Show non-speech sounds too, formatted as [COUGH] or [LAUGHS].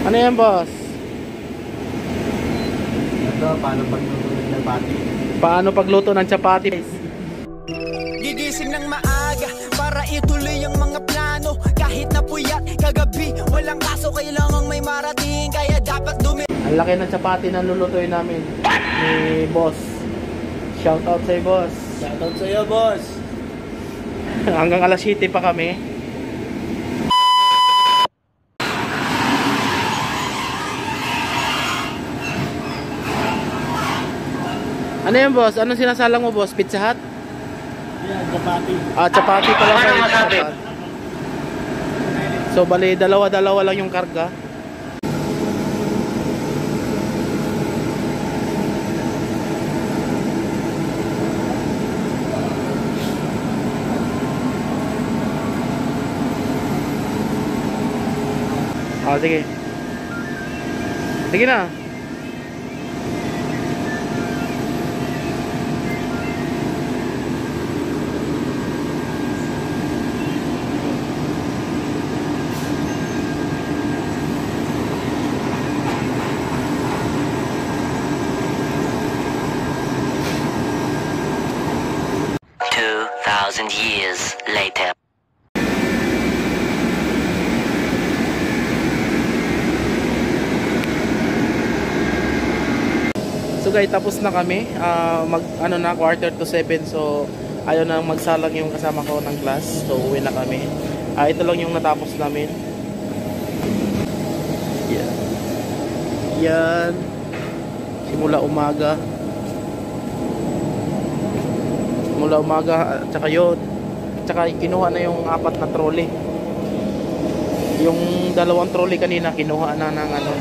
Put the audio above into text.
Ano yan, boss? Ito, paano pagluto ng chapati? Paano pagluto ng chapati? Gigising ng maaga para ituloy ang mga plano Kahit na puyat kagabi walang kaso kailangang may marating Kaya dapat dumi Ang laki ng chapati na lulutuin namin ni boss. Shout out sa'yo, boss. Shoutout sa'yo, boss! [LAUGHS] Hanggang alas 7 pa kami. Ano yan, boss? Anong sinasalang mo, boss? Pizza Hut? Yan, chapati. Ah, chapati pala sa Pizza Hut. So, bali, dalawa-dalawa lang yung karga. Ah, sige. Sige na. Two thousand years later. So guys, tapos na kami. Ah, mag ano na quarter to 7. So ayaw na magsalang yung kasama ko ng class. So uwi na kami. Ah, ito lang yung natapos namin. Yan. Yan. Simula umaga. Simula umaga at saka yun. At saka kinuha na yung apat na trolley. Yung dalawang trolley kanina kinuha na ng ano